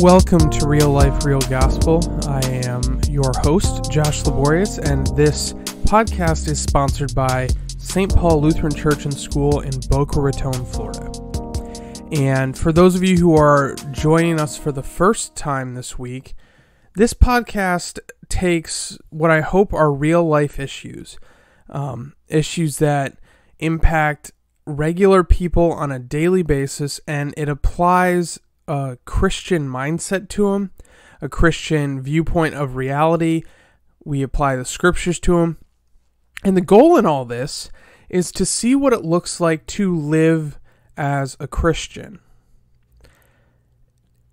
Welcome to Real Life, Real Gospel. I am your host, Josh Laborious, and this podcast is sponsored by St. Paul Lutheran Church and School in Boca Raton, Florida. And for those of you who are joining us for the first time this week, this podcast takes what I hope are real life issues, um, issues that impact regular people on a daily basis, and it applies a Christian mindset to them, a Christian viewpoint of reality. We apply the scriptures to them. And the goal in all this is to see what it looks like to live as a Christian.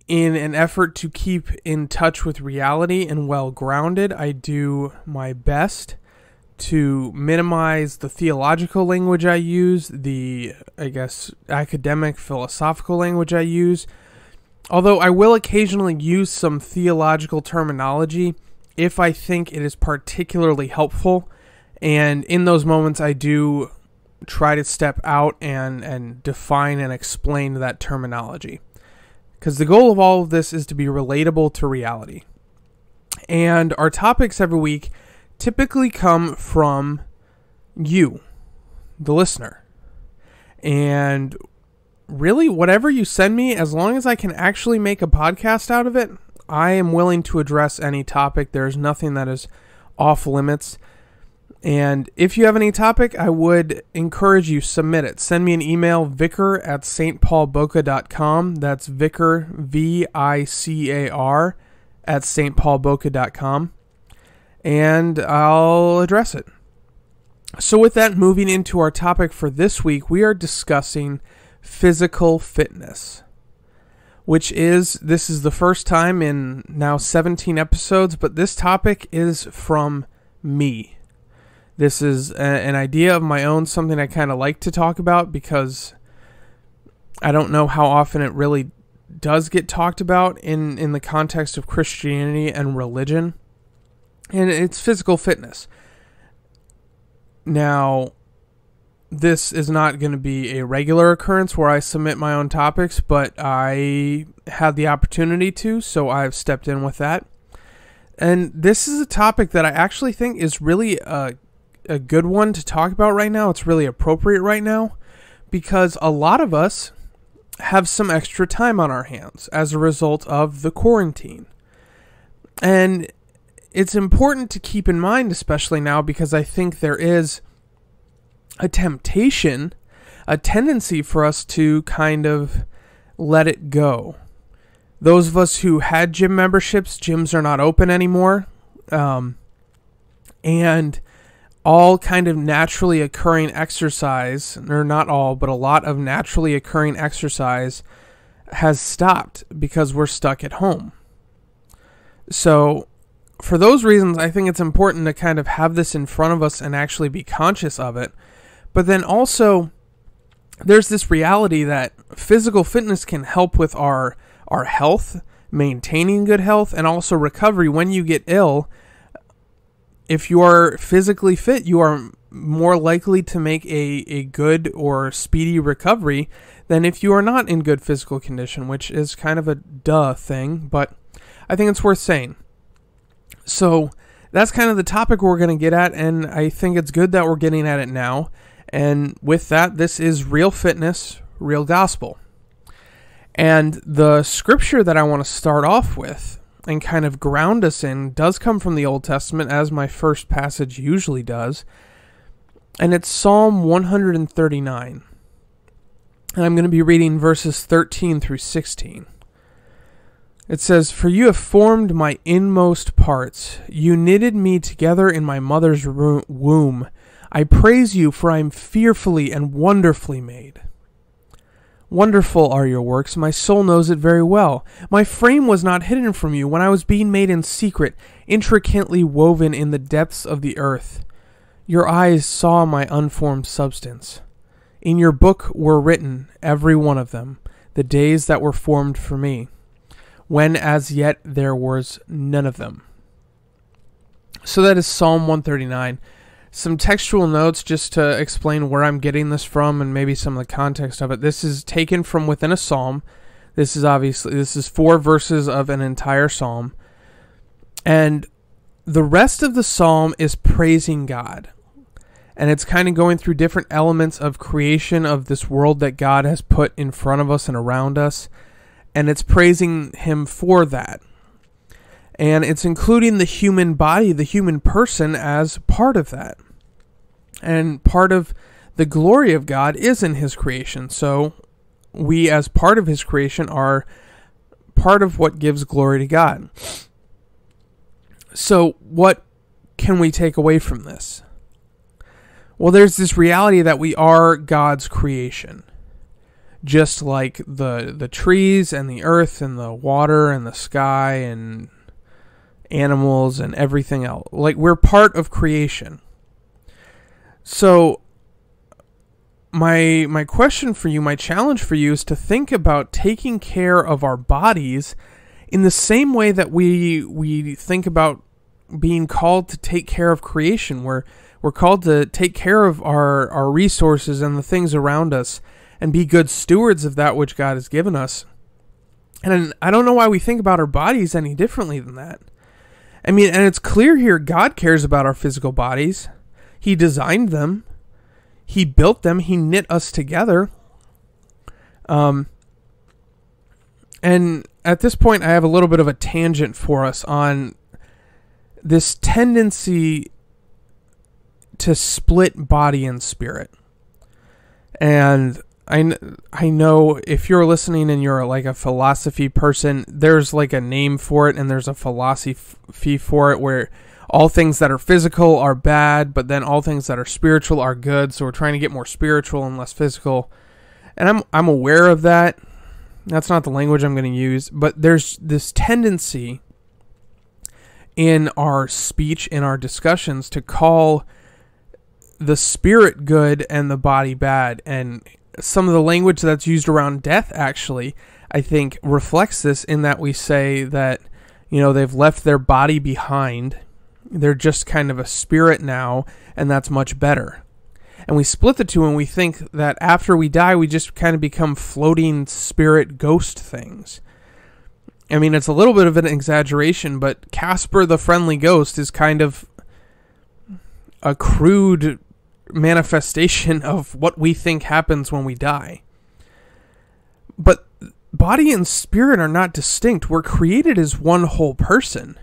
In an effort to keep in touch with reality and well grounded, I do my best to minimize the theological language I use, the, I guess, academic philosophical language I use, Although I will occasionally use some theological terminology if I think it is particularly helpful. And in those moments, I do try to step out and, and define and explain that terminology. Because the goal of all of this is to be relatable to reality. And our topics every week typically come from you, the listener. And really, whatever you send me, as long as I can actually make a podcast out of it, I am willing to address any topic. There's nothing that is off limits. And if you have any topic, I would encourage you submit it. Send me an email, vicar at stpaulboca.com. That's vicar, V I C A R, at stpaulboca.com. And I'll address it. So, with that, moving into our topic for this week, we are discussing physical fitness, which is this is the first time in now 17 episodes, but this topic is from me. This is a, an idea of my own, something I kind of like to talk about because I don't know how often it really does get talked about in, in the context of Christianity and religion. And it's physical fitness. Now, this is not going to be a regular occurrence where I submit my own topics, but I had the opportunity to, so I've stepped in with that. And this is a topic that I actually think is really a, a good one to talk about right now. It's really appropriate right now because a lot of us have some extra time on our hands as a result of the quarantine. And it's important to keep in mind, especially now, because I think there is a temptation, a tendency for us to kind of let it go. Those of us who had gym memberships, gyms are not open anymore. Um, and all kind of naturally occurring exercise, or not all, but a lot of naturally occurring exercise has stopped because we're stuck at home. So, for those reasons, I think it's important to kind of have this in front of us and actually be conscious of it but then also, there's this reality that physical fitness can help with our our health, maintaining good health, and also recovery when you get ill. If you are physically fit, you are more likely to make a, a good or speedy recovery than if you are not in good physical condition, which is kind of a duh thing, but I think it's worth saying. So that's kind of the topic we're going to get at, and I think it's good that we're getting at it now. And with that, this is real fitness, real gospel. And the scripture that I want to start off with and kind of ground us in does come from the Old Testament, as my first passage usually does. And it's Psalm 139. And I'm going to be reading verses 13 through 16. It says, For you have formed my inmost parts. You knitted me together in my mother's womb. I praise you, for I am fearfully and wonderfully made. Wonderful are your works, my soul knows it very well. My frame was not hidden from you when I was being made in secret, intricately woven in the depths of the earth. Your eyes saw my unformed substance. In your book were written, every one of them, the days that were formed for me, when as yet there was none of them. So that is Psalm 139 some textual notes just to explain where I'm getting this from and maybe some of the context of it. This is taken from within a psalm. This is obviously this is four verses of an entire psalm. And the rest of the psalm is praising God. And it's kind of going through different elements of creation of this world that God has put in front of us and around us. And it's praising Him for that. And it's including the human body, the human person, as part of that. And part of the glory of God is in His creation. So we, as part of His creation, are part of what gives glory to God. So, what can we take away from this? Well, there's this reality that we are God's creation. Just like the the trees and the earth and the water and the sky and animals and everything else. Like we're part of creation. So my my question for you, my challenge for you is to think about taking care of our bodies in the same way that we we think about being called to take care of creation. We're we're called to take care of our our resources and the things around us and be good stewards of that which God has given us. And I don't know why we think about our bodies any differently than that. I mean, and it's clear here God cares about our physical bodies. He designed them. He built them. He knit us together. Um, and at this point, I have a little bit of a tangent for us on this tendency to split body and spirit. And I, I know if you're listening and you're like a philosophy person, there's like a name for it and there's a philosophy for it where all things that are physical are bad, but then all things that are spiritual are good. So we're trying to get more spiritual and less physical. And I'm I'm aware of that. That's not the language I'm going to use, but there's this tendency in our speech in our discussions to call the spirit good and the body bad and some of the language that's used around death actually I think reflects this in that we say that you know they've left their body behind they're just kind of a spirit now, and that's much better. And we split the two, and we think that after we die, we just kind of become floating spirit ghost things. I mean, it's a little bit of an exaggeration, but Casper the Friendly Ghost is kind of a crude manifestation of what we think happens when we die. But body and spirit are not distinct. We're created as one whole person.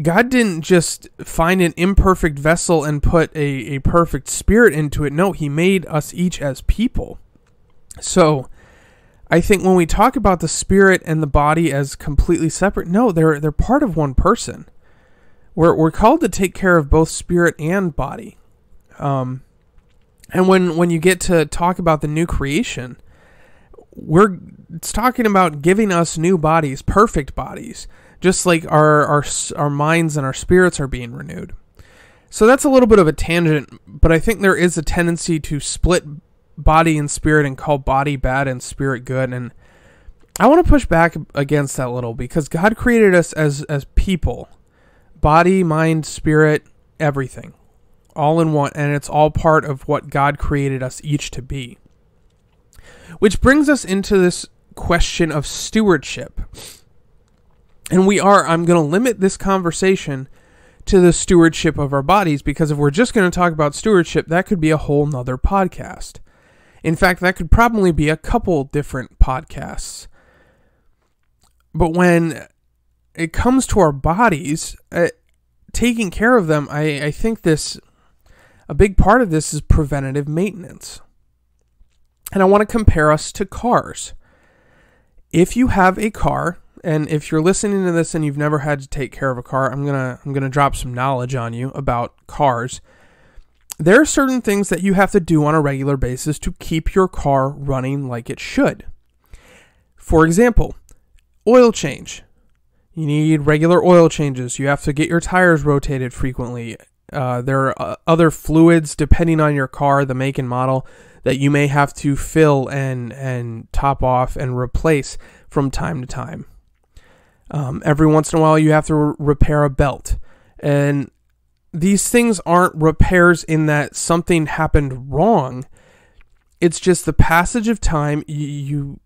God didn't just find an imperfect vessel and put a, a perfect spirit into it. No, He made us each as people. So, I think when we talk about the spirit and the body as completely separate, no, they're they're part of one person. We're we're called to take care of both spirit and body. Um, and when when you get to talk about the new creation, we're it's talking about giving us new bodies, perfect bodies just like our our our minds and our spirits are being renewed. So that's a little bit of a tangent, but I think there is a tendency to split body and spirit and call body bad and spirit good and I want to push back against that little because God created us as as people. Body, mind, spirit, everything. All in one and it's all part of what God created us each to be. Which brings us into this question of stewardship. And we are, I'm going to limit this conversation to the stewardship of our bodies because if we're just going to talk about stewardship, that could be a whole nother podcast. In fact, that could probably be a couple different podcasts. But when it comes to our bodies, uh, taking care of them, I, I think this, a big part of this is preventative maintenance. And I want to compare us to cars. If you have a car and if you're listening to this and you've never had to take care of a car, I'm gonna I'm gonna drop some knowledge on you about cars. There are certain things that you have to do on a regular basis to keep your car running like it should. For example, oil change. You need regular oil changes. You have to get your tires rotated frequently. Uh, there are uh, other fluids depending on your car, the make and model, that you may have to fill and and top off and replace from time to time. Um, every once in a while, you have to re- repair a belt. And these things aren't repairs in that something happened wrong. It's just the passage of time. You, you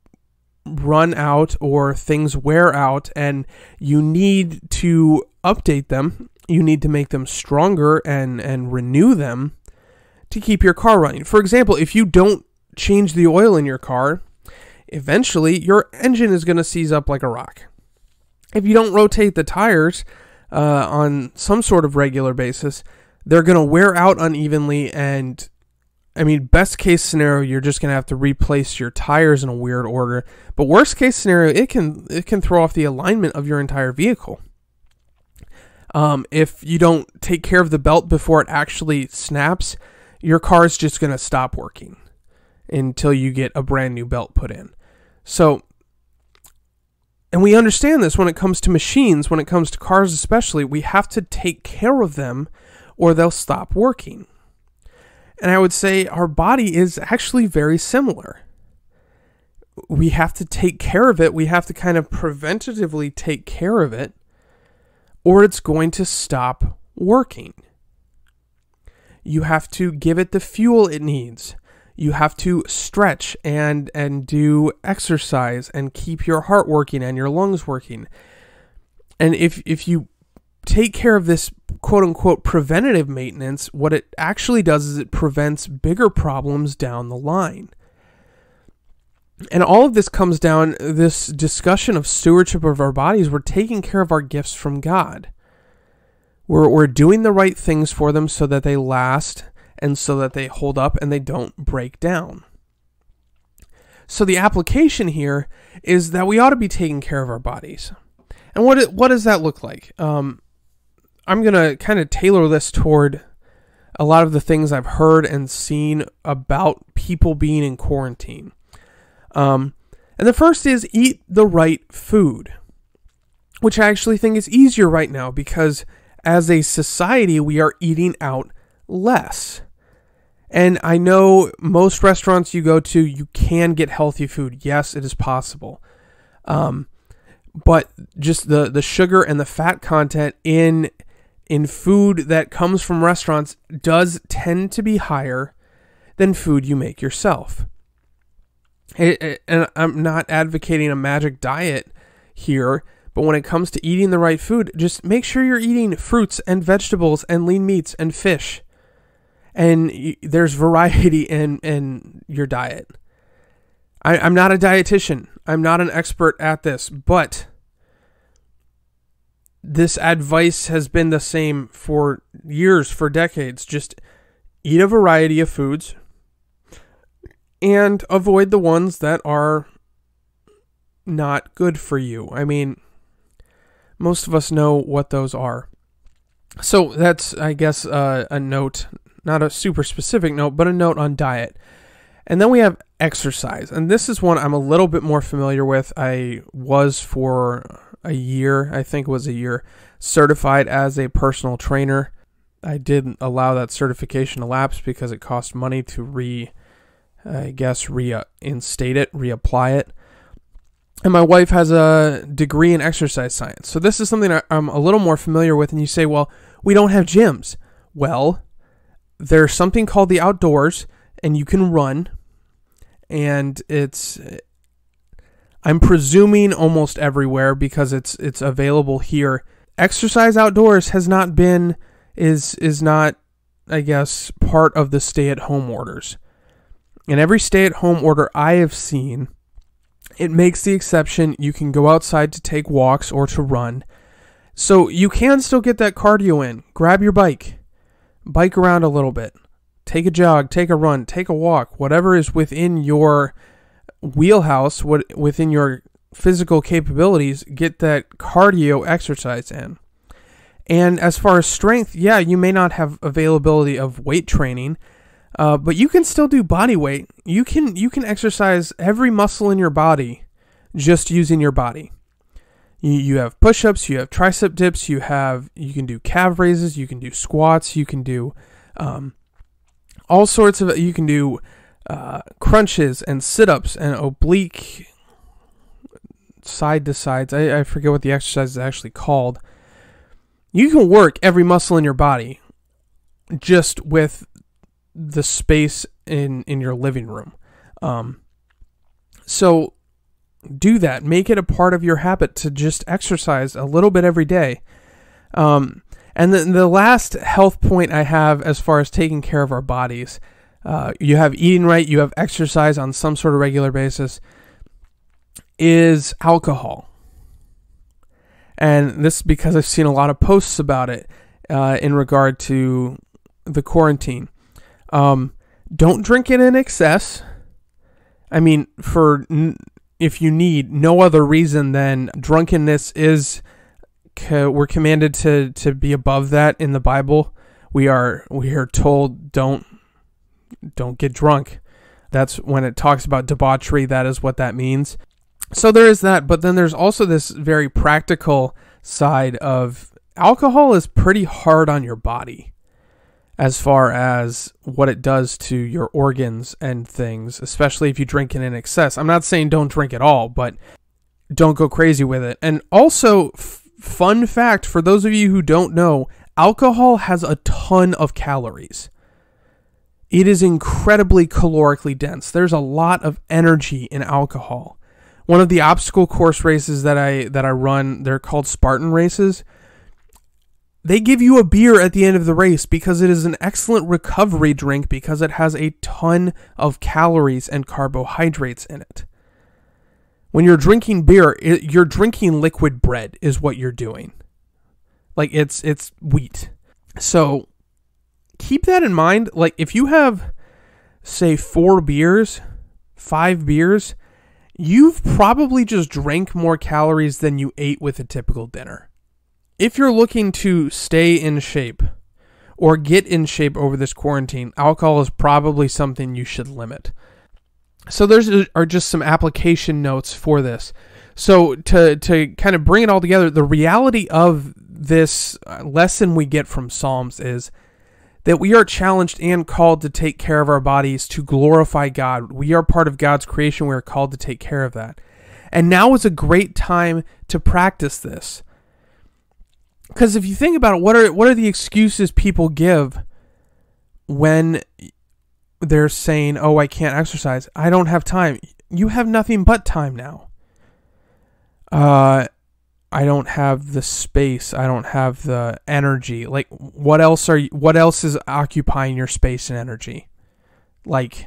run out or things wear out and you need to update them, you need to make them stronger and, and renew them to keep your car running. For example, if you don't change the oil in your car, eventually your engine is going to seize up like a rock. If you don't rotate the tires uh, on some sort of regular basis, they're going to wear out unevenly and I mean, best case scenario, you're just gonna have to replace your tires in a weird order. But worst case scenario, it can it can throw off the alignment of your entire vehicle. Um, if you don't take care of the belt before it actually snaps, your car is just gonna stop working until you get a brand new belt put in. So, and we understand this when it comes to machines, when it comes to cars especially, we have to take care of them or they'll stop working. And I would say our body is actually very similar. We have to take care of it. We have to kind of preventatively take care of it, or it's going to stop working. You have to give it the fuel it needs. You have to stretch and and do exercise and keep your heart working and your lungs working. And if if you take care of this quote unquote preventative maintenance, what it actually does is it prevents bigger problems down the line. And all of this comes down this discussion of stewardship of our bodies. We're taking care of our gifts from God. We're, we're doing the right things for them so that they last and so that they hold up and they don't break down. So the application here is that we ought to be taking care of our bodies. And what what does that look like? Um, I'm going to kind of tailor this toward a lot of the things I've heard and seen about people being in quarantine. Um, and the first is eat the right food, which I actually think is easier right now because as a society, we are eating out less. And I know most restaurants you go to, you can get healthy food. Yes, it is possible. Um, but just the, the sugar and the fat content in in food that comes from restaurants does tend to be higher than food you make yourself. And I'm not advocating a magic diet here, but when it comes to eating the right food, just make sure you're eating fruits and vegetables and lean meats and fish. And there's variety in, in your diet. I, I'm not a dietitian, I'm not an expert at this, but this advice has been the same for years, for decades. Just eat a variety of foods and avoid the ones that are not good for you. I mean, most of us know what those are. So that's, I guess, uh, a note, not a super specific note, but a note on diet. And then we have exercise. And this is one I'm a little bit more familiar with. I was for a year, I think it was a year, certified as a personal trainer. I didn't allow that certification to lapse because it cost money to re, I guess, reinstate it, reapply it. And my wife has a degree in exercise science. So this is something I'm a little more familiar with. And you say, well, we don't have gyms. Well, there's something called the outdoors, and you can run. And it's I'm presuming almost everywhere because it's it's available here. Exercise outdoors has not been is is not I guess part of the stay-at-home orders. In every stay-at-home order I have seen, it makes the exception you can go outside to take walks or to run. So you can still get that cardio in. Grab your bike. Bike around a little bit. Take a jog, take a run, take a walk, whatever is within your wheelhouse what within your physical capabilities get that cardio exercise in. And as far as strength yeah you may not have availability of weight training uh, but you can still do body weight. You can you can exercise every muscle in your body just using your body you, have push-ups you have tricep dips you have you can do calf raises you can do squats you can do um, all sorts of you can do uh, crunches and sit ups and oblique side to sides. I, I forget what the exercise is actually called. You can work every muscle in your body just with the space in, in your living room. Um, so do that. Make it a part of your habit to just exercise a little bit every day. Um, and then the last health point I have as far as taking care of our bodies uh, you have eating right, you have exercise on some sort of regular basis, is alcohol. And this because I've seen a lot of posts about it uh, in regard to the quarantine. Um, don't drink it in excess. I mean, for if you need no other reason than drunkenness is we're commanded to to be above that in the Bible. We are we are told don't don't get drunk. That's when it talks about debauchery, that is what that means. So there is that, but then there's also this very practical side of alcohol is pretty hard on your body as far as what it does to your organs and things, especially if you drink it in excess. I'm not saying don't drink at all, but don't go crazy with it. And also, f- fun fact for those of you who don't know, alcohol has a ton of calories. It is incredibly calorically dense. There's a lot of energy in alcohol. One of the obstacle course races that I that I run, they're called Spartan races. They give you a beer at the end of the race because it is an excellent recovery drink because it has a ton of calories and carbohydrates in it. When you're drinking beer, it, you're drinking liquid bread is what you're doing. Like it's it's wheat. So keep that in mind. Like if you have, say, four beers, five beers, you've probably just drank more calories than you ate with a typical dinner. If you're looking to stay in shape or get in shape over this quarantine, alcohol is probably something you should limit. So there's uh, are just some application notes for this. So to to kind of bring it all together, the reality of this uh, lesson we get from Psalms is that we are challenged and called to take care of our bodies to glorify God. We are part of God's creation. We are called to take care of that. And now is a great time to practice this. Because if you think about it, what are what are the excuses people give when they're saying, "Oh, I can't exercise. I don't have time." You have nothing but time now. Uh I don't have the space. I don't have the energy. Like what else are you, what else is occupying your space and energy? Like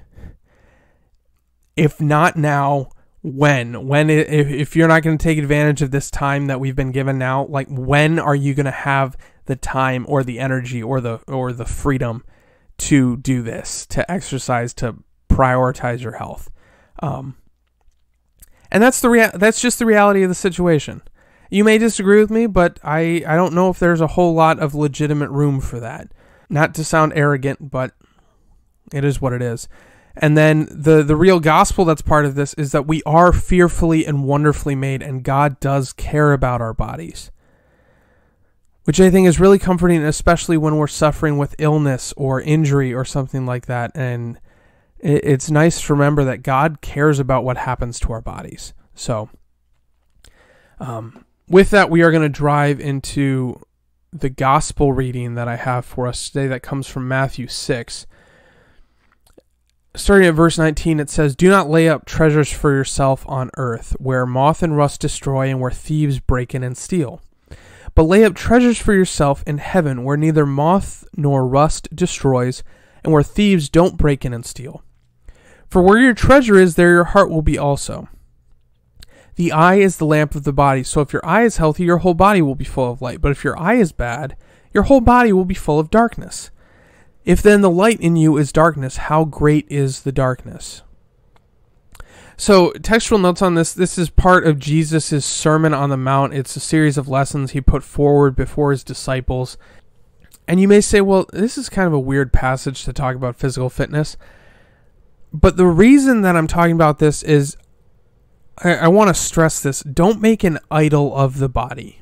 if not now, when? When if if you're not going to take advantage of this time that we've been given now, like when are you going to have the time or the energy or the or the freedom to do this, to exercise, to prioritize your health? Um and that's the rea- that's just the reality of the situation. You may disagree with me, but I, I don't know if there's a whole lot of legitimate room for that. Not to sound arrogant, but it is what it is. And then the, the real gospel that's part of this is that we are fearfully and wonderfully made, and God does care about our bodies. Which I think is really comforting, especially when we're suffering with illness or injury or something like that. And it, it's nice to remember that God cares about what happens to our bodies. So, um, with that, we are going to drive into the gospel reading that I have for us today that comes from Matthew 6. Starting at verse 19, it says, Do not lay up treasures for yourself on earth, where moth and rust destroy and where thieves break in and steal. But lay up treasures for yourself in heaven, where neither moth nor rust destroys, and where thieves don't break in and steal. For where your treasure is, there your heart will be also. The eye is the lamp of the body. So if your eye is healthy, your whole body will be full of light. But if your eye is bad, your whole body will be full of darkness. If then the light in you is darkness, how great is the darkness? So, textual notes on this this is part of Jesus' Sermon on the Mount. It's a series of lessons he put forward before his disciples. And you may say, well, this is kind of a weird passage to talk about physical fitness. But the reason that I'm talking about this is I, I want to stress this don't make an idol of the body.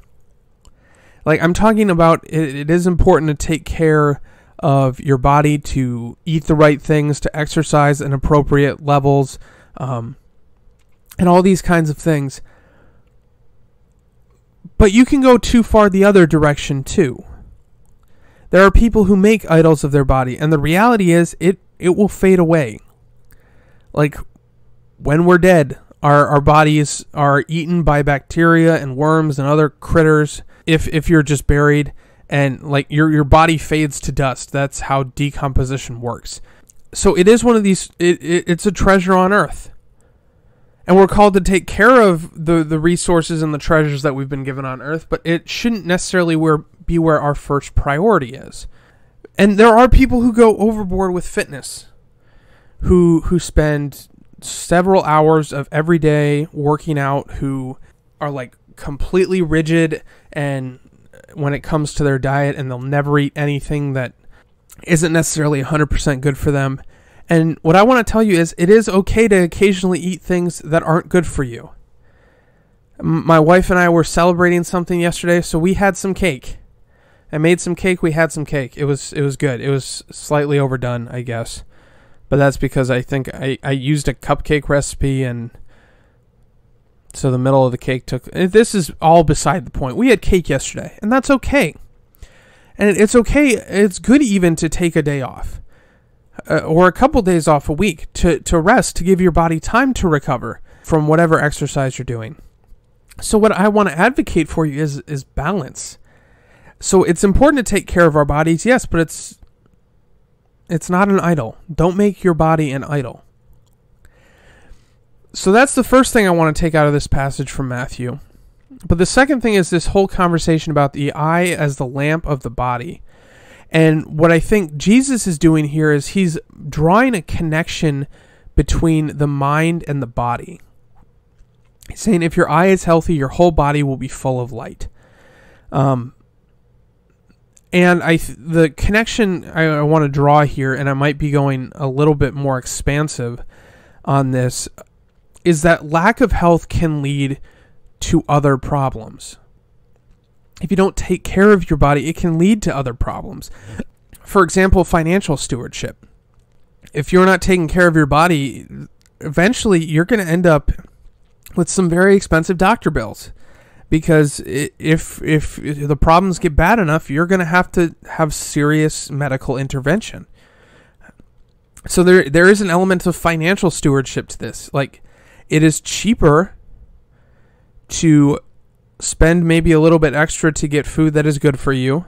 Like, I'm talking about it, it is important to take care of your body, to eat the right things, to exercise in appropriate levels, um, and all these kinds of things. But you can go too far the other direction too. There are people who make idols of their body, and the reality is it, it will fade away. Like when we're dead, Our, our bodies are eaten by bacteria and worms and other critters if, if you're just buried and like your, your body fades to dust. That's how decomposition works. So it is one of these, it, it, it's a treasure on earth. And we're called to take care of the, the resources and the treasures that we've been given on earth, but it shouldn't necessarily where, be where our first priority is. And there are people who go overboard with fitness, who who spend several hours of every day working out, who are like completely rigid and when it comes to their diet and they'll never eat anything that isn't necessarily 100% good for them. And what I want to tell you is it is okay to occasionally eat things that aren't good for you. My wife and I were celebrating something yesterday, so we had some cake. I made some cake. We had some cake. It was it was good. It was slightly overdone, I guess, but that's because I think I I used a cupcake recipe and so the middle of the cake took. This is all beside the point. We had cake yesterday, and that's okay. And it's okay. It's good even to take a day off. Uh, or a couple days off a week to, to rest, to give your body time to recover from whatever exercise you're doing. So, what I want to advocate for you is, is balance so it's important to take care of our bodies, yes, but it's it's not an idol. Don't make your body an idol. So that's the first thing I want to take out of this passage from Matthew. But the second thing is this whole conversation about the eye as the lamp of the body. And what I think Jesus is doing here is he's drawing a connection between the mind and the body. He's saying if your eye is healthy, your whole body will be full of light. Um, and I th- the connection I, I want to draw here, and I might be going a little bit more expansive on this, is that lack of health can lead to other problems. If you don't take care of your body, it can lead to other problems. For example, financial stewardship. If you're not taking care of your body, eventually you're going to end up with some very expensive doctor bills because if if the problems get bad enough, you're going to have to have serious medical intervention. So there there is an element of financial stewardship to this. Like it is cheaper to spend maybe a little bit extra to get food that is good for you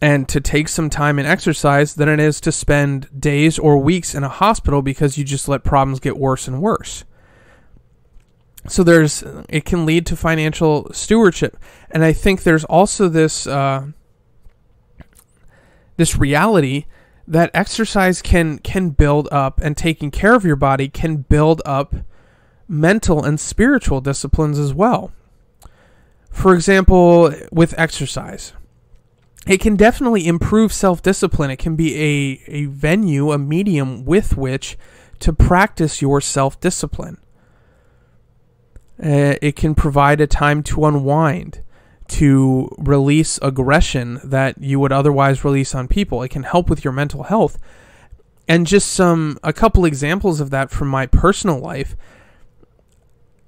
and to take some time and exercise than it is to spend days or weeks in a hospital because you just let problems get worse and worse. So there's it can lead to financial stewardship. And i think there's also this uh, this reality that exercise can can build up and taking care of your body can build up mental and spiritual disciplines as well. For example with exercise it can definitely improve self-discipline. It can be a, a venue a medium with which to practice your self-discipline. Uh, it can provide a time to unwind, to release aggression that you would otherwise release on people. It can help with your mental health. And just some, a couple examples of that from my personal life.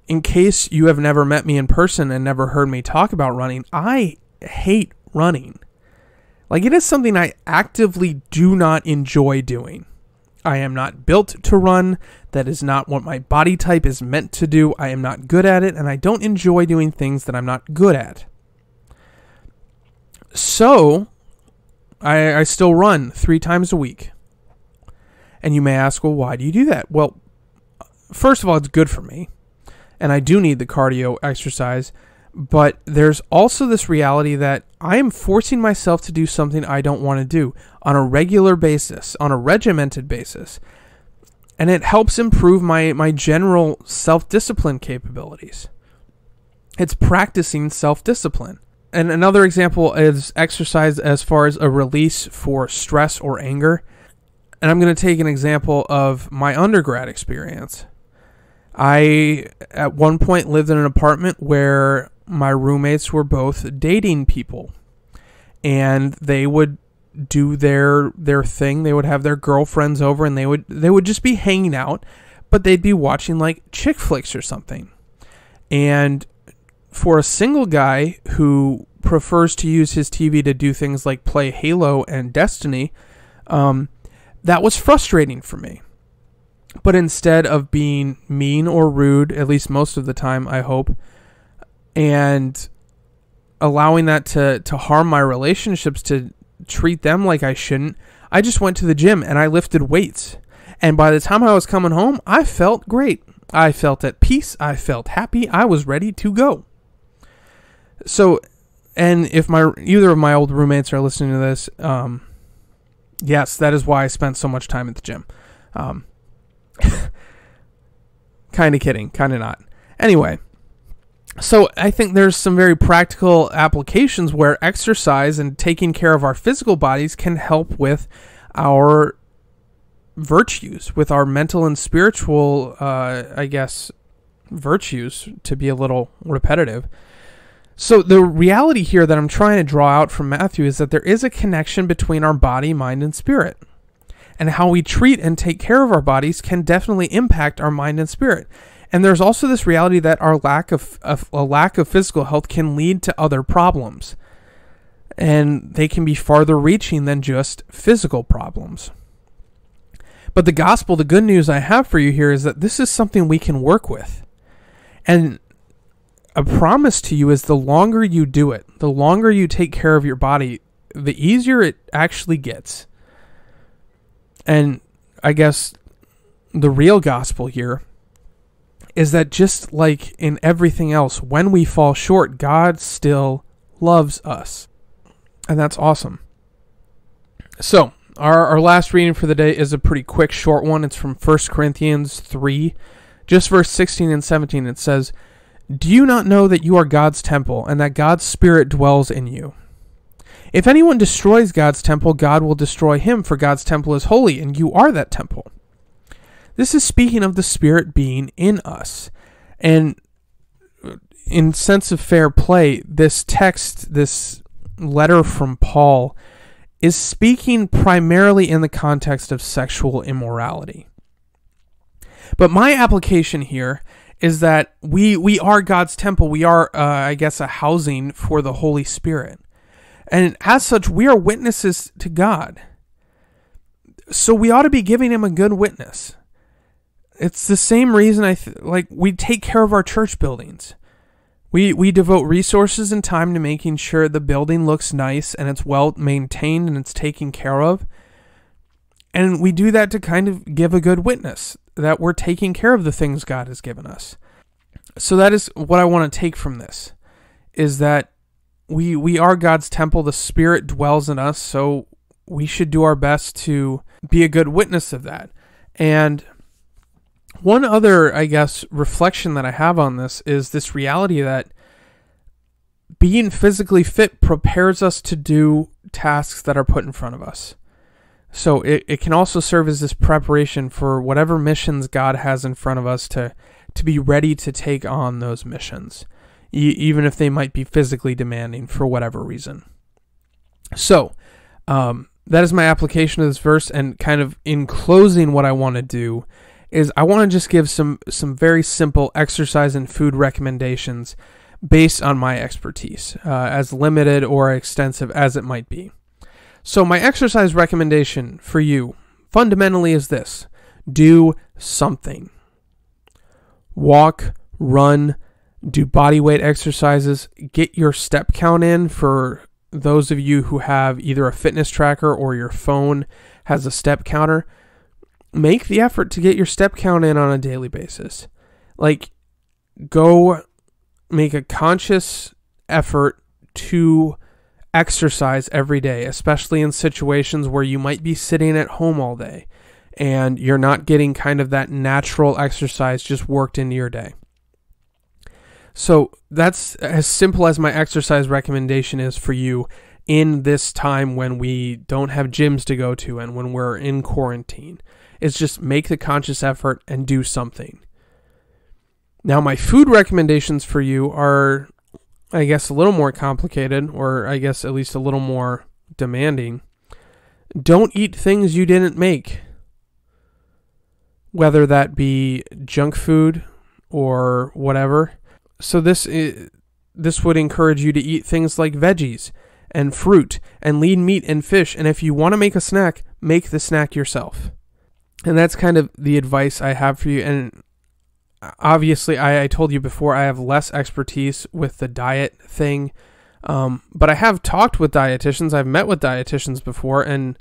In case you have never met me in person and never heard me talk about running, I hate running. Like, it is something I actively do not enjoy doing. I am not built to run. That is not what my body type is meant to do. I am not good at it, and I don't enjoy doing things that I'm not good at. So, I, I still run three times a week. And you may ask, well, why do you do that? Well, first of all, it's good for me, and I do need the cardio exercise. But there's also this reality that I am forcing myself to do something I don't want to do on a regular basis, on a regimented basis. And it helps improve my, my general self discipline capabilities. It's practicing self discipline. And another example is exercise as far as a release for stress or anger. And I'm going to take an example of my undergrad experience. I, at one point, lived in an apartment where my roommates were both dating people and they would do their their thing they would have their girlfriends over and they would they would just be hanging out but they'd be watching like chick flicks or something and for a single guy who prefers to use his TV to do things like play Halo and Destiny um, that was frustrating for me But instead of being mean or rude, at least most of the time, I hope, and allowing that to, to harm my relationships, to treat them like I shouldn't, I just went to the gym and I lifted weights. And by the time I was coming home, I felt great. I felt at peace. I felt happy. I was ready to go. So, and if my either of my old roommates are listening to this, um, yes, that is why I spent so much time at the gym. Um, kind of kidding, kind of not. Anyway, so I think there's some very practical applications where exercise and taking care of our physical bodies can help with our virtues, with our mental and spiritual, uh, I guess, virtues, to be a little repetitive. So, the reality here that I'm trying to draw out from Matthew is that there is a connection between our body, mind, and spirit. And how we treat and take care of our bodies can definitely impact our mind and spirit. And there's also this reality that our lack of, of a lack of physical health can lead to other problems. And they can be farther reaching than just physical problems. But the gospel, the good news I have for you here is that this is something we can work with. And a promise to you is the longer you do it, the longer you take care of your body, the easier it actually gets. And I guess the real gospel here is that just like in everything else, when we fall short, God still loves us. And that's awesome. So, our, our last reading for the day is a pretty quick, short one. It's from 1 Corinthians 3, just verse 16 and 17. It says, Do you not know that you are God's temple and that God's Spirit dwells in you? If anyone destroys God's temple, God will destroy him, for God's temple is holy, and you are that temple. This is speaking of the Spirit being in us. And in sense of fair play, this text, this letter from Paul, is speaking primarily in the context of sexual immorality. But my application here is that we we are God's temple. We are, uh, I guess, a housing for the Holy Spirit. And as such, we are witnesses to God. So we ought to be giving him a good witness. It's the same reason I th- like we take care of our church buildings. We we devote resources and time to making sure the building looks nice and it's well maintained and it's taken care of. And we do that to kind of give a good witness that we're taking care of the things God has given us. So that is what I want to take from this is that we we are God's temple. The Spirit dwells in us, so we should do our best to be a good witness of that. And one other, I guess, reflection that I have on this is this reality that being physically fit prepares us to do tasks that are put in front of us. So it, it can also serve as this preparation for whatever missions God has in front of us to to be ready to take on those missions even if they might be physically demanding for whatever reason. So, um, that is my application of this verse, and kind of in closing, what I want to do is I want to just give some some very simple exercise and food recommendations based on my expertise, uh, as limited or extensive as it might be. So, my exercise recommendation for you fundamentally is this do something. Walk, run, do body weight exercises, get your step count in for those of you who have either a fitness tracker or your phone has a step counter. Make the effort to get your step count in on a daily basis. Like, go make a conscious effort to exercise every day, especially in situations where you might be sitting at home all day and you're not getting kind of that natural exercise just worked into your day. So that's as simple as my exercise recommendation is for you in this time when we don't have gyms to go to and when we're in quarantine. It's just make the conscious effort and do something. Now, my food recommendations for you are, I guess, a little more complicated, or I guess at least a little more demanding. Don't eat things you didn't make, whether that be junk food or whatever so this this would encourage you to eat things like veggies and fruit and lean meat and fish. And if you want to make a snack, make the snack yourself. And that's kind of the advice I have for you. And obviously, I, I told you before, I have less expertise with the diet thing. Um, but I have talked with dietitians, I've met with dietitians before, and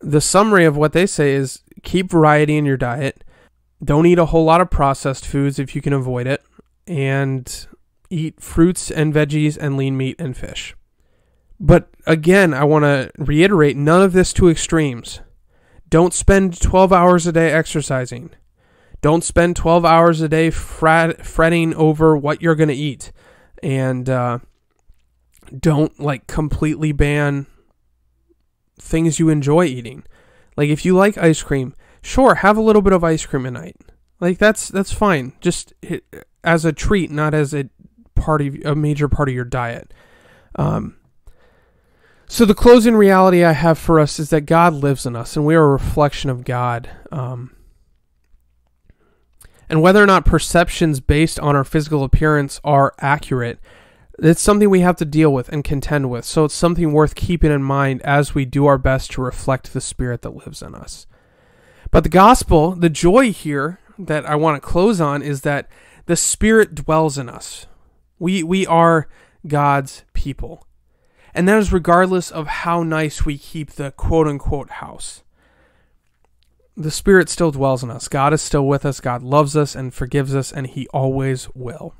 the summary of what they say is keep variety in your diet. Don't eat a whole lot of processed foods if you can avoid it. And eat fruits and veggies and lean meat and fish. But again, I want to reiterate none of this to extremes. Don't spend 12 hours a day exercising. Don't spend 12 hours a day fret, fretting over what you're going to eat. And uh, don't like completely ban things you enjoy eating. Like if you like ice cream, sure, have a little bit of ice cream at night. Like that's that's fine. Just as a treat, not as a part of a major part of your diet. Um, so the closing reality I have for us is that God lives in us, and we are a reflection of God. Um, and whether or not perceptions based on our physical appearance are accurate, it's something we have to deal with and contend with. So it's something worth keeping in mind as we do our best to reflect the Spirit that lives in us. But the gospel, the joy here that I want to close on is that the Spirit dwells in us. We, we are God's people. And that is regardless of how nice we keep the quote unquote house. The Spirit still dwells in us. God is still with us. God loves us and forgives us, and He always will.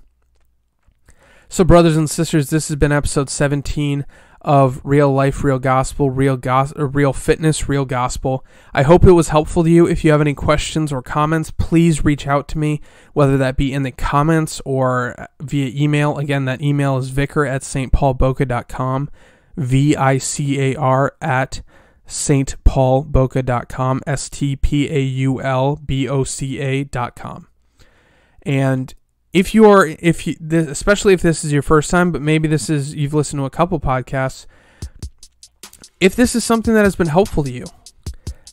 So, brothers and sisters, this has been episode 17 of Real Life, Real Gospel, Real Gos- uh, Real Fitness, Real Gospel. I hope it was helpful to you. If you have any questions or comments, please reach out to me, whether that be in the comments or uh, via email. Again, that email is vicar at stpaulboca.com, V I C A R at stpaulboca.com, S T P A U L B O C A.com. And if you are if you especially if this is your first time but maybe this is you've listened to a couple podcasts if this is something that has been helpful to you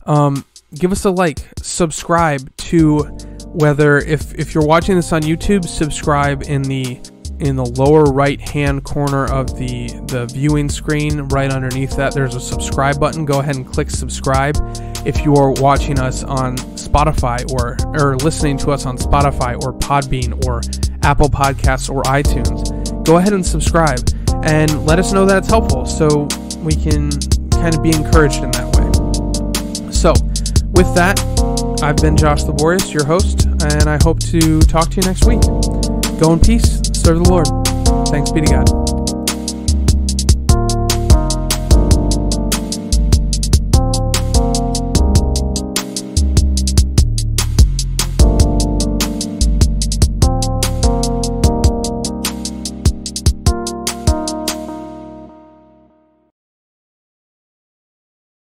um, give us a like subscribe to whether if if you're watching this on youtube subscribe in the in the lower right hand corner of the the viewing screen right underneath that there's a subscribe button. Go ahead and click subscribe. If you are watching us on Spotify or or listening to us on Spotify or Podbean or Apple Podcasts or iTunes go ahead and subscribe and let us know that it's helpful so we can kind of be encouraged in that way. So with that I've been Josh Laborious, your host, and I hope to talk to you next week. Go in peace serve the Lord. Thanks be to God.